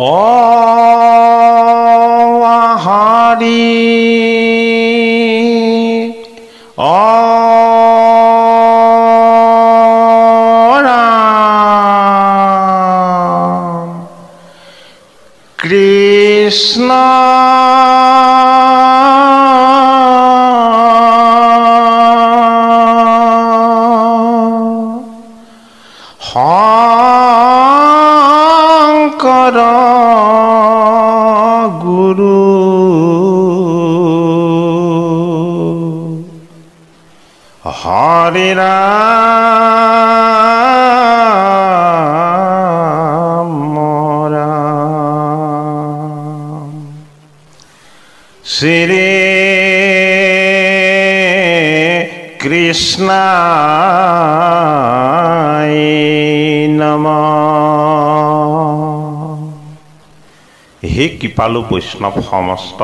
Hari Ram Krishna. গুৰু হৰি ৰাম ৰাম শ্ৰী কৃষ্ণ নম হে কৃপালু বৈষ্ণৱ সমস্ত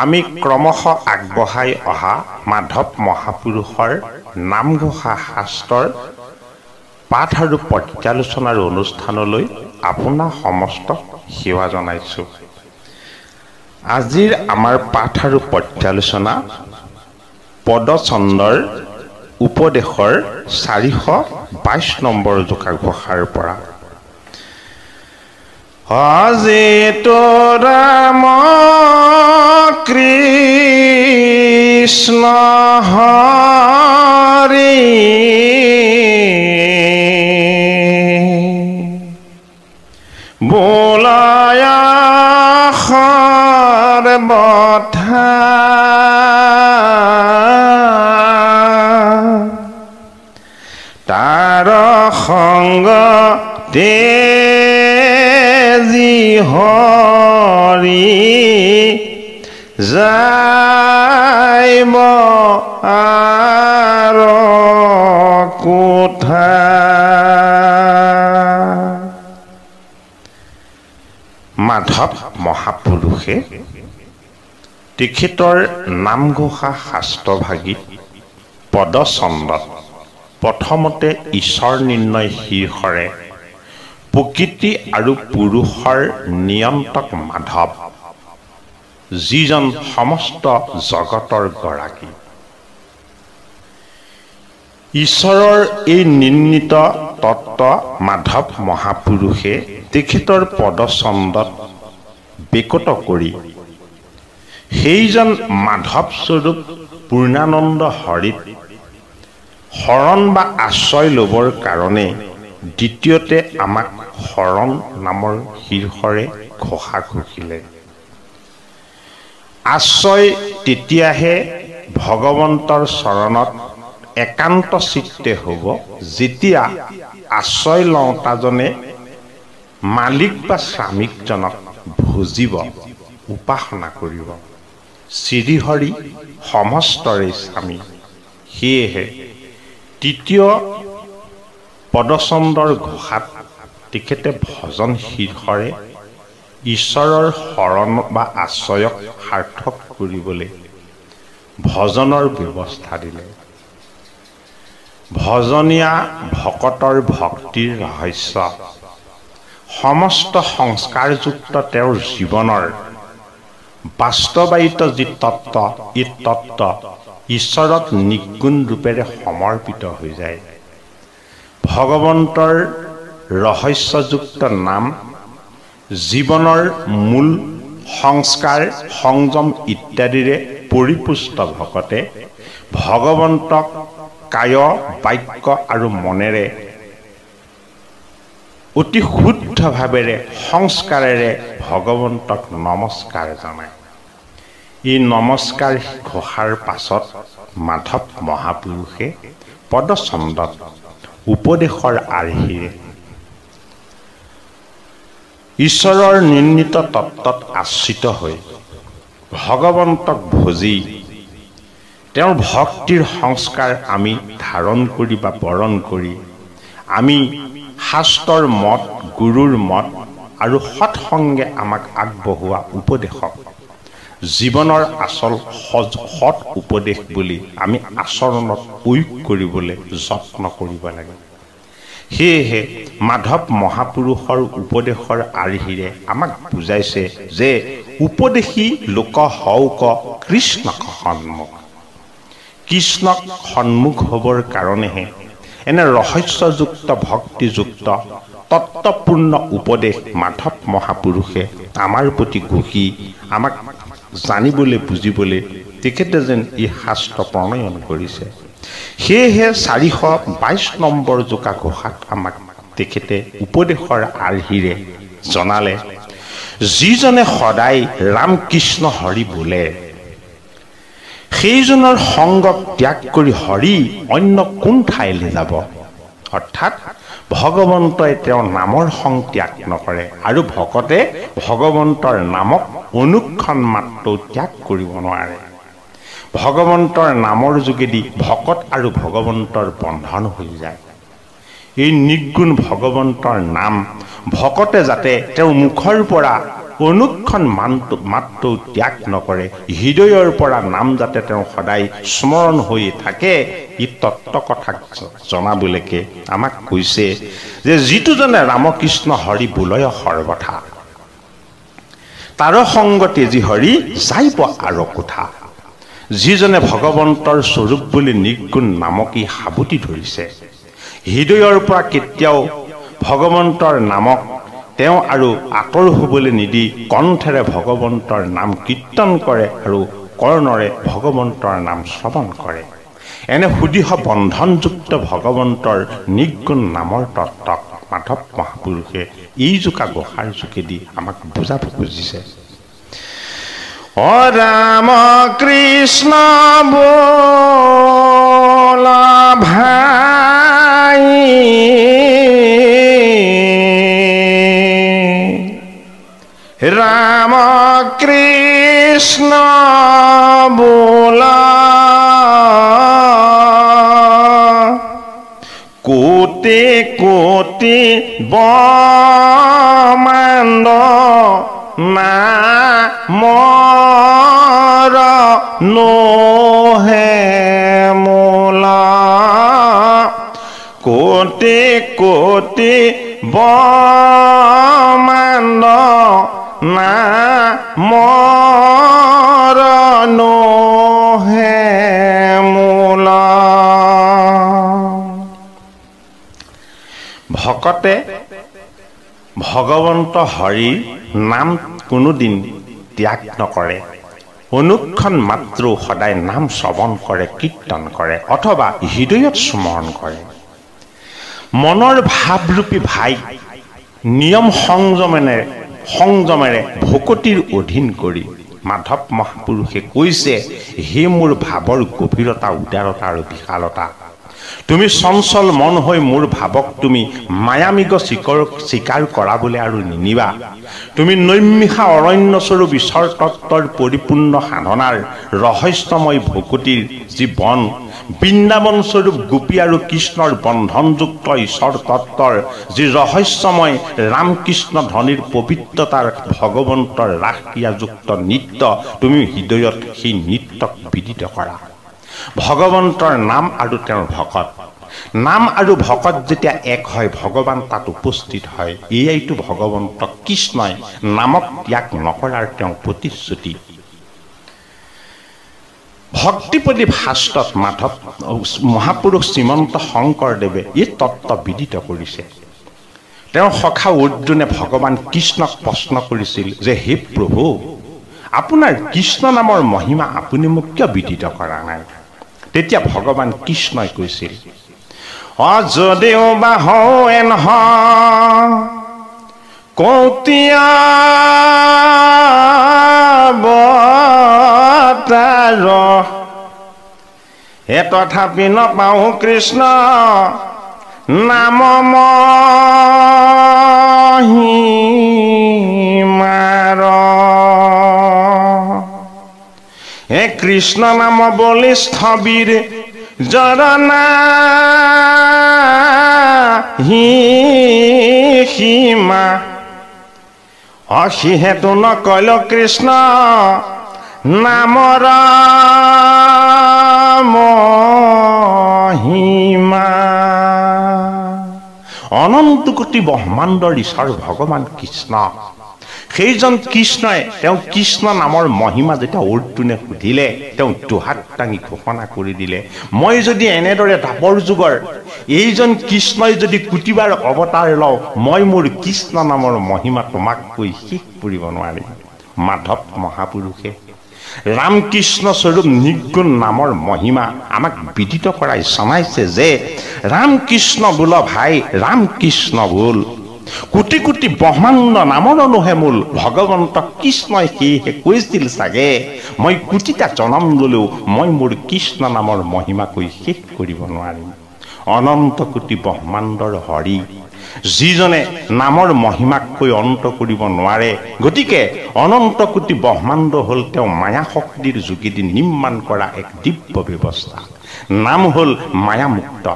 আমি ক্ৰমশ আগবঢ়াই অহা মাধৱ মহাপুৰুষৰ নামঘোষা শাস্ত্ৰৰ পাঠ আৰু পৰ্যালোচনাৰ অনুষ্ঠানলৈ আপোনাৰ সমস্ত সেৱা জনাইছোঁ। আজিৰ আমাৰ পাঠ আৰু পৰ্যালোচনা পদচন্দৰ উপদেশৰ চাৰিশ বাইছ নম্বৰ যোগাঘোষাৰ পৰা। অজিত ৰাম কৃষ্ণ হৰি। তাৰ সংগ তেজি হৰি যাইব আৰ কোঠা। মাধৱ মহাপুৰুষে তেখেতৰ নামঘোষা শাস্ত্ৰভাগী পদচন্দত প্ৰথমতে ঈশ্বৰ নিৰ্ণয় শীৰ্ষৰে প্ৰকৃতি আৰু পুৰুষৰ নিয়ন্ত্ৰক মাধৱ। যিজন সমস্ত জগতৰ গৰাকী। ঈশ্বৰৰ এই নিৰ্ণীত তত্ত্ব মাধৱ মহাপুৰুষে তেখেতৰ পদচন্দত বেকত কৰি সেইজন মাধৱ স্বৰূপ পূৰ্ণানন্দ হৰিত শৰণ বা আশ্ৰয় ল'বৰ কাৰণে দ্বিতীয়তে আমাক শৰণ নামৰ শীৰ্ষৰে ঘোষা ঘোষিলে। আশ্ৰয় তেতিয়াহে ভগৱন্তৰ চৰণত একান্ত চিত্তে হ'ব। যেতিয়া আশ্ৰয় লওঁতাজনে মালিক বা শ্ৰামিকজনক ভুজিব উপাসনা কৰিব। শ্ৰীহৰি সমস্তৰে স্বামী সেয়েহে তৃতীয় পদচন্দৰ ঘোষাত তেখেতে ভজন শীৰ্ষৰে ঈশ্বৰৰ শৰণ বা আশ্ৰয়ক সাৰ্থক কৰিবলৈ ভজনৰ ব্যৱস্থা দিলে। ভজনীয়া ভকতৰ ভক্তিৰ ৰহস্য। সমস্ত সংস্কাৰযুক্ত তেওঁৰ জীৱনৰ বাস্তৱায়িত যি তত্ত্ব ই তত্ত্ব ঈশ্বৰত নিগুণ ৰূপেৰে সমৰ্পিত হৈ যায়। ভগৱন্তৰ ৰহস্যযুক্ত নাম জীৱনৰ মূল সংস্কাৰ সংযম ইত্যাদিৰে পৰিপুষ্ট ভকতে ভগৱন্তক কায় বাক্য আৰু মনেৰে অতি শুদ্ধভাৱেৰে সংস্কাৰেৰে ভগৱন্তক নমস্কাৰ জনায়। এই নমস্কাৰ ঘোষাৰ পাছত মাধৱ মহাপুৰুষে পদচন্দত উপদেশৰ আৰ্হিৰে ঈশ্বৰৰ নিৰ্ণীত তত্ত্বত আশ্ৰিত হৈ ভগৱন্তক ভজি তেওঁৰ ভক্তিৰ সংস্কাৰ আমি ধাৰণ কৰি বা বৰণ কৰি আমি শাস্ত্ৰৰ মত গুৰুৰ মত আৰু সৎসংগে আমাক আগবঢ়োৱা উপদেশক জীৱনৰ আচল সজ সৎ উপদেশ বুলি আমি আচৰণত প্ৰয়োগ কৰিবলৈ যত্ন কৰিব লাগে। সেয়েহে মাধৱ মহাপুৰুষৰ উপদেশৰ আৰ্হিৰে আমাক বুজাইছে যে উপদেশী লোক হওক কৃষ্ণক সন্মুখ। কৃষ্ণক সন্মুখ হ'বৰ কাৰণেহে এনে ৰহস্যযুক্ত ভক্তিযুক্ত তত্বপূৰ্ণ উপদেশ মাধৱ মহাপুৰুষে আমাৰ প্ৰতি ঘোষি আমাক জানিবলৈ বুজিবলৈ তেখেতে যেন এই শাস্ত্ৰ প্ৰণয়ন কৰিছে। সেয়েহে চাৰিশ বাইছ নম্বৰ জোকা ঘোষাত আমাক তেখেতে উপদেশৰ আৰ্হিৰে জনালে যিজনে সদায় ৰাম কৃষ্ণ হৰি বোলে সেইজনৰ সংগক ত্যাগ কৰি হৰি অন্য কোন ঠাইলৈ যাব? অৰ্থাৎ ভগৱন্তই তেওঁৰ নামৰ সং ত্যাগ নকৰে আৰু ভকতে ভগৱন্তৰ নামক অনুক্ষণ মাত্ৰ ত্যাগ কৰিব নোৱাৰে। ভগৱন্তৰ নামৰ যোগেদি ভকত আৰু ভগৱন্তৰ বন্ধন হৈ যায়। এই নিৰ্গুণ ভগৱন্তৰ নাম ভকতে যাতে তেওঁৰ মুখৰ পৰা অনুক্ষণ মানটো মাত্ৰ ত্যাগ নকৰে হৃদয়ৰ পৰা নাম যাতে তেওঁ সদায় স্মৰণ হৈ থাকে ই তত্ত্ব কথা জনাবলৈকে আমাক কৈছে যে যিটোজনে ৰামকৃষ্ণ হৰি বোলয় সৰ্বথা তাৰ সংগতে যি হৰি যাইব আৰু কোঠা যিজনে ভগৱন্তৰ স্বৰূপ বুলি নিৰ্গুণ নামকি সাবতি ধৰিছে হৃদয়ৰ পৰা কেতিয়াও ভগৱন্তৰ নামক তেওঁ আৰু আঁতৰ হ'বলৈ নিদি কণ্ঠেৰে ভগৱন্তৰ নাম কীৰ্তন কৰে আৰু কৰ্ণৰে ভগৱন্তৰ নাম শ্ৰৱণ কৰে। এনে সুদৃঢ় বন্ধনযুক্ত ভগৱন্তৰ নিৰ্গুণ নামৰ তত্ত্বক মাধৱ মহাপুৰুষে এই জোকা গোসাৰ যোগেদি আমাক বুজাব খুজিছে। অ ৰাম কৃষ্ণ বোলা ভাই ৰাম কৃষ্ণ বোলা কোটি কোটি বমান্দ না মৰ নোহে মোলা। কোটি কোটি বমান্দ না মৰ মোলা। ভকতে ভগৱন্ত হৰিৰ নাম কোনোদিন ত্যাগ নকৰে। অনুক্ষণ মাত্ৰ সদায় নাম শ্ৰৱণ কৰে কীৰ্তন কৰে অথবা হৃদয়ত স্মৰণ কৰে। মনৰ ভাৱৰূপী ভাইক নিয়ম সংযমেৰে সংযমেৰে ভকতিৰ অধীন কৰি মাধৱ মহাপুৰুষে কৈছে হে মোৰ ভাৱৰ গভীৰতা উদাৰতা আৰু বিশালতা তুমি চঞ্চল মন হৈ মোৰ ভাৱক তুমি মায়ামিগ চিকৰ স্বীকাৰ কৰাবলৈ আৰু নিনিবা। তুমি নৈমিষা অৰণ্যস্বৰূপ ঈশ্বৰ তত্বৰ পৰিপূৰ্ণ সাধনাৰ ৰহস্যময় ভকতিৰ যি বন বৃন্দাবন স্বৰূপ গোপী আৰু কৃষ্ণৰ বন্ধনযুক্ত ঈশ্বৰ তত্বৰ যি ৰহস্যময় ৰামকৃষ্ণ ধ্বনিৰ পবিত্ৰতাৰ ভগৱন্তৰ ৰাস ক্ৰিয়াযুক্ত নৃত্য তুমি হৃদয়ত সেই নৃত্যক বিদিত কৰা। ভগৱন্তৰ নাম আৰু তেওঁৰ ভকত। নাম আৰু ভকত যেতিয়া এক হয় ভগৱান তাত উপস্থিত হয়। এয়াইতো ভগৱন্ত কৃষ্ণই নামক ত্যাগ নকৰাৰ তেওঁ প্ৰতিশ্ৰুতি। ভক্তিপদী শাস্ত্ৰত মাধৱ মহাপুৰুষ শ্ৰীমন্ত শংকৰদেৱে এই তত্ত্ব বিদিত কৰিছে। তেওঁৰ সখা অৰ্জুনে ভগৱান কৃষ্ণক প্ৰশ্ন কৰিছিল যে হে প্ৰভু আপোনাৰ কৃষ্ণ নামৰ মহিমা আপুনি মোক কিয় বিদিত কৰা নাই? তেতিয়া ভগৱান কৃষ্ণই কৈছিল অ যদিও বা হওঁ কৌতিয়া বতাৰ। এ তথাপি নাপাওঁ কৃষ্ণ নাম মহিমাৰ। হে কৃষ্ণ নাম বলিষ্ঠবীৰ জৰণা হি সীমা অসিহেতু নকল কৃষ্ণ নামৰ মহিমা অনন্ত কোটি ব্ৰহ্মাণ্ডৰ ঈশ্বৰ ভগৱান কৃষ্ণ। সেইজন কৃষ্ণই তেওঁ কৃষ্ণ নামৰ মহিমা যেতিয়া অৰ্জুনে সুধিলে তেওঁ দুহাত দাঙি ঘোষণা কৰি দিলে মই যদি এনেদৰে দাপৰ যুগৰ এইজন কৃষ্ণই যদি কোটিবাৰ অৱতাৰ লওঁ মই মোৰ কৃষ্ণ নামৰ মহিমা তোমাক কৈ শেষ কৰিব নোৱাৰিম। মাধৱ মহাপুৰুষে ৰামকৃষ্ণ স্বৰূপ নিগুণ নামৰ মহিমা আমাক বিদিত কৰাই জনাইছে যে ৰামকৃষ্ণ বোল ভাই ৰামকৃষ্ণ বোল। কোটি কোটি ব্ৰহ্মাণ্ড নামৰ অনুহে মূল ভগৱন্ত কৃষ্ণই সেয়েহে কৈছিল চাগে। মই কোটিটা জনম ল'লেও মই মোৰ কৃষ্ণ নামৰ মহিমা কৈ শেষ কৰিব নোৱাৰিম। অনন্ত কোটি ব্ৰহ্মাণ্ডৰ হৰি যিজনে নামৰ মহিমাক কৈ অন্ত কৰিব নোৱাৰে গতিকে অনন্ত কোটি ব্ৰহ্মাণ্ড হ'ল তেওঁ মায়া শক্তিৰ যোগেদি নিৰ্মাণ কৰা এক দিব্য ব্যৱস্থা। নাম হ'ল মায়ামুক্ত।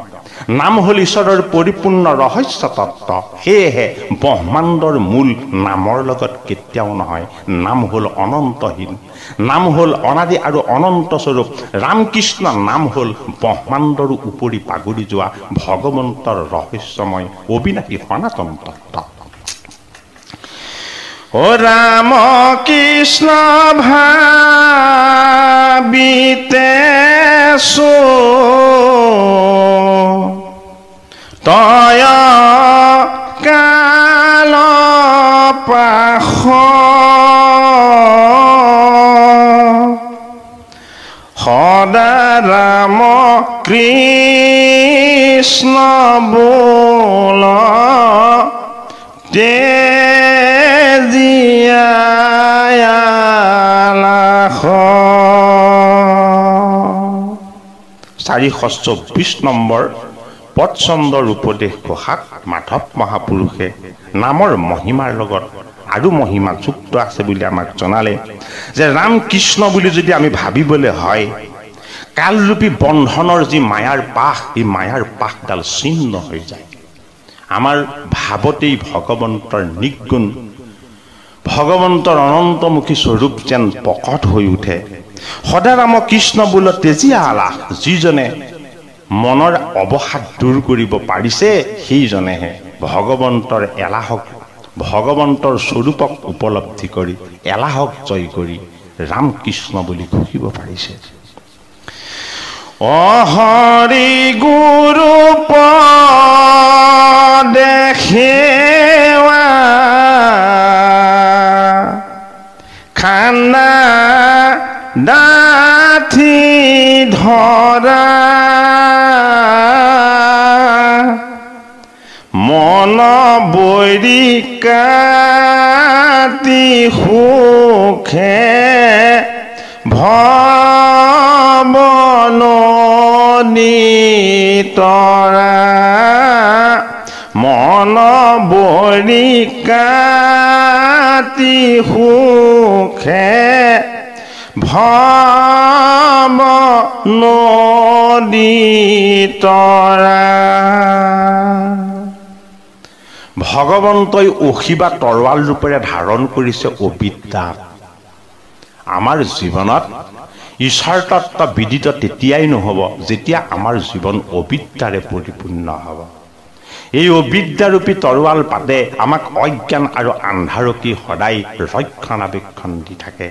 নাম হ'ল ঈশ্বৰৰ পৰিপূৰ্ণ ৰহস্য তত্ত্ব। সেয়েহে ব্ৰহ্মাণ্ডৰ মূল নামৰ লগত কেতিয়াও নহয় নাম হ'ল অনন্তহীন। নাম হ'ল অনাদি আৰু অনন্ত স্বৰূপ। ৰামকৃষ্ণ নাম হ'ল ব্ৰহ্মাণ্ডৰ উপৰি পাগুৰি যোৱা ভগৱন্তৰ ৰহস্যময় অবিনাশী সনাতন তত্ত্ব ও রাম কৃষ্ণ ভাবিতে তয় কাল পাখ সদা ৰাম কৃষ্ণ বোল চাৰিশ চৌব্বিছ নম্বৰ পদচন্দৰ উপদেশ ঘোষাত মাধৱ মহাপুৰুষে। নামৰ মহিমাৰ লগত আৰু মহিমা যুক্ত আছে বুলি আমাক জনালে যে ৰাম কৃষ্ণ বুলি যদি আমি ভাবিবলৈ হয় কালৰূপী বন্ধনৰ যি মায়াৰ পাশ এই মায়াৰ পাশডাল ছিন্ন হৈ যায়। আমাৰ ভাৱতেই ভগৱন্তৰ নিগুণ। ভগৱন্তৰ অনন্তমুখী স্বৰূপ যেন প্ৰকট হৈ উঠে। সদাৰাম কৃষ্ণ বোল তেজীয়া আলাস যিজনে মনৰ অৱসাদ দূৰ কৰিব পাৰিছে সেইজনেহে ভগৱন্তৰ এলাহক ভগৱন্তৰ স্বৰূপক উপলব্ধি কৰি এলাহক জয় কৰি ৰাম কৃষ্ণ বুলি ঘোষিব পাৰিছে। অহৰি গুৰু দেখেৱা খানা ডাঠি ধৰা। মন বৈৰী কাটি সুখে ভৱনতৰা মন বৰি কাটি সুখে ভৱনতৰা ভগৱন্তই অসি বা তৰোৱাল ৰূপেৰে ধাৰণ কৰিছে অবিদ্যা। আমাৰ জীৱনত ঈশ্বৰ তত্ত্ব বিদিত তেতিয়াই নহ'ব যেতিয়া আমাৰ জীৱন অবিদ্যাৰে পৰিপূৰ্ণ হ'ব। এই অবিদ্যাৰূপী তৰোৱাল পাতে আমাক অজ্ঞান আৰু আন্ধাৰকী সদায় ৰক্ষণাবেক্ষণ দি থাকে।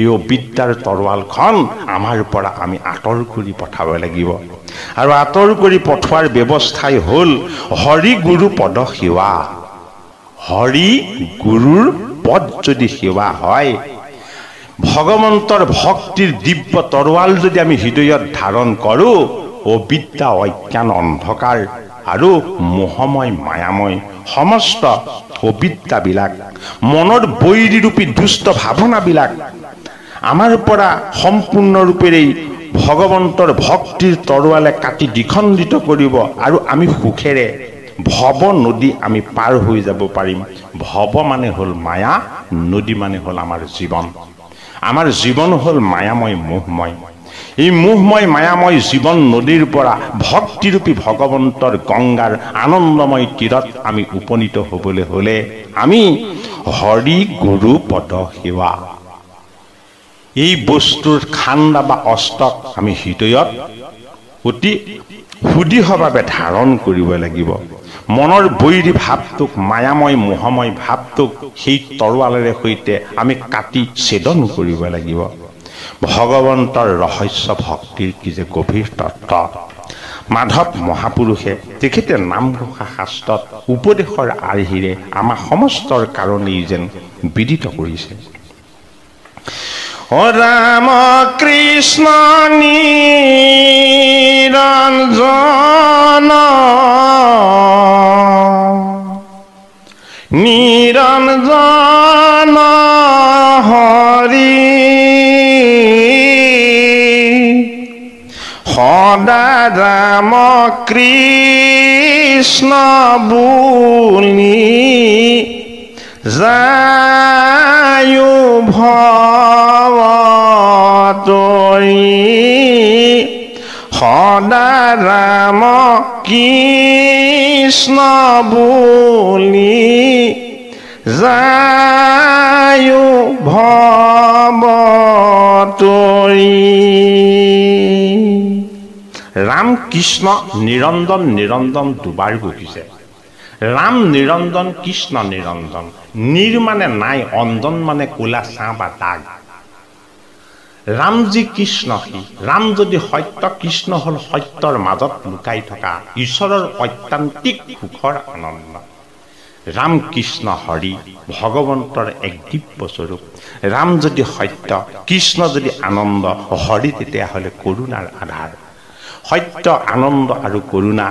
এই অবিদ্যাৰ তৰোৱালখন আমাৰ পৰা আমি আঁতৰ কৰি পঠাব লাগিব। আৰু আঁতৰ কৰি পঠোৱাৰ ব্যৱস্থাই হ'ল হৰি গুৰু পদ সেৱা। হৰি গুৰুৰ পদ যদি সেৱা হয় ভগৱন্তৰ ভক্তিৰ দিব্য তৰোৱাল যদি আমি হৃদয়ত ধাৰণ কৰোঁ অবিদ্যা অজ্ঞান অন্ধকাৰ আৰু মোহময় মায়াময় সমস্ত অবিদ্যাবিলাক মনৰ বৈৰীৰূপী দুষ্ট ভাৱনাবিলাক আমাৰ পৰা সম্পূৰ্ণৰূপেৰেই ভগৱন্তৰ ভক্তিৰ তৰোৱালে কাটি দ্বিখণ্ডিত কৰিব আৰু আমি সুখেৰে ভৱ নদী আমি পাৰ হৈ যাব পাৰিম। ভৱ মানে হ'ল মায়া নদী মানে হ'ল আমাৰ জীৱন। আমাৰ জীৱন হ'ল মায়াময় মোহময়। এই মোহময় মায়াময় জীৱন নদীৰ পৰা ভক্তিৰূপী ভগৱন্তৰ গংগাৰ আনন্দময় তীৰত আমি উপনীত হ'বলৈ হ'লে আমি হৰি গুৰু পদ সেৱা। এই বস্তুৰ খান্দা বা অষ্টক আমি হৃদয়ত অতি সুদৃঢ়ভাৱে ধাৰণ কৰিব লাগিব। মনৰ বৈৰী ভাৱটোক মায়াময় মোহময় ভাৱটোক সেই তৰোৱালেৰে সৈতে আমি কাটি ছেদন কৰিব লাগিব। ভগৱন্তৰ ৰহস্য ভক্তিৰ কি যে গভীৰ তত্ত্ব। মাধৱ মহাপুৰুষে তেখেতে নামঘোষা শাস্ত্ৰত উপদেশৰ আৰ্হিৰে আমাৰ সমস্তৰ কাৰণেই যেন বিদিত কৰিছে। রাম কৃষ্ণ নিরঞ্জন নিরঞ্জন হরি সদা রাম কৃষ্ণ বুলি যায়ো ভৱতৰি সদা ৰাম কৃষ্ণ বুলি যায়ো ভৱতৰি ৰাম কৃষ্ণ নিৰঞ্জন নিৰঞ্জন দুবাৰ বহিছে ৰাম নিৰঞ্জন কৃষ্ণ নিৰঞ্জন নিৰ মানে নাই অঞ্জন মানে কোলা ছাঁ বা দাগ। ৰাম যি কৃষ্ণ সি ৰাম যদি সত্য কৃষ্ণ হ'ল সত্যৰ মাজত লুকাই থকা ঈশ্বৰৰ ঐত্যান্তিক সুখৰ আনন্দ। ৰাম কৃষ্ণ হৰি ভগৱন্তৰ এক দিব্য স্বৰূপ। ৰাম যদি সত্য কৃষ্ণ যদি আনন্দ হৰি তেতিয়াহ'লে কৰোণাৰ আধাৰ। সত্য আনন্দ আৰু কৰোণা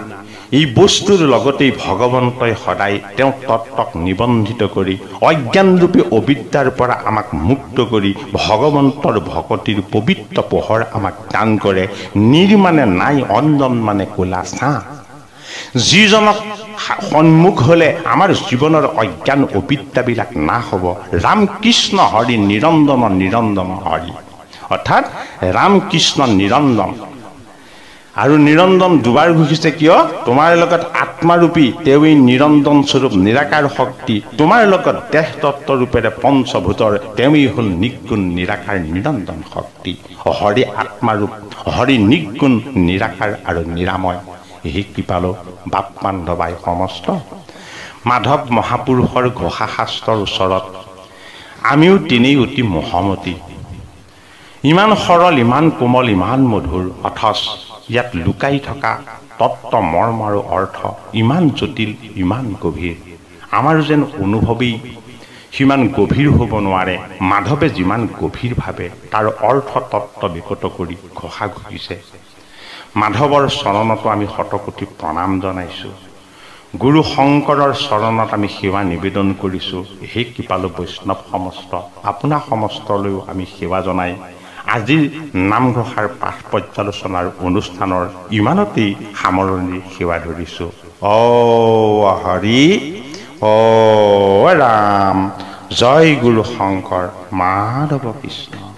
এই বস্তুৰ লগতেই ভগৱন্তই সদায় তেওঁ তত্ত্বক নিবন্ধিত কৰি অজ্ঞানৰূপী অবিদ্যাৰ পৰা আমাক মুক্ত কৰি ভগৱন্তৰ ভকতিৰ পবিত্ৰ পোহৰ আমাক দান কৰে নিৰ্মানে নাই অঞ্জন মানে কোলা ছাঁ। যিজনক সন্মুখ হ'লে আমাৰ জীৱনৰ অজ্ঞান অবিদ্যাবিলাক নাশ হ'ব ৰাম কৃষ্ণ হৰি নিৰঞ্জন নিৰঞ্জন হৰি। অৰ্থাৎ ৰাম কৃষ্ণ নিৰঞ্জন আৰু নিৰঞ্জন দুবাৰ ঘুচিছে কিয়? তোমাৰ লগত আত্মাৰূপী তেওঁ এই নিৰঞ্জন স্বৰূপ নিৰাকাৰ শক্তি তোমাৰ লগত দেহ তত্ত্ব ৰূপেৰে পঞ্চভূতৰ তেওঁই হ'ল নিগুণ নিৰাকাৰ নিৰঞ্জন শক্তি। হৰি আত্মাৰূপ হৰি নিগুণ নিৰাকাৰ আৰু নিৰাময়। সেই কৃপালো বাপ বান্ধৱাই সমস্ত। মাধৱ মহাপুৰুষৰ ঘোষা শাস্ত্ৰৰ ওচৰত আমিও তেনেই অতি মহমতী। ইমান সৰল ইমান কোমল ইমান মধুৰ অথচ ইয়াত লুকাই থকা তত্ত্ব মৰ্ম আৰু অৰ্থ ইমান জটিল ইমান গভীৰ। আমাৰ যেন অনুভৱেই সিমান গভীৰ হ'ব নোৱাৰে। মাধৱে যিমান গভীৰভাৱে তাৰ অৰ্থ তত্ত্ব বিকত কৰি ঘোষা ঘূৰিছে মাধৱৰ চৰণতো আমি শতকোটি প্ৰণাম জনাইছোঁ। গুৰু শংকৰৰ চৰণত আমি সেৱা নিবেদন কৰিছোঁ। সেই কৃপালু বৈষ্ণৱ সমস্ত আপোনাৰ সমস্তলৈও আমি সেৱা জনাই আজিৰ নামঘোষাৰ পাঠ পৰ্যালোচনাৰ অনুষ্ঠানৰ ইমানতেই সামৰণিৰ সেৱা ধৰিছোঁ। হৰি অ ৰাম। জয় গুৰু শংকৰ মাধৱ কৃষ্ণ।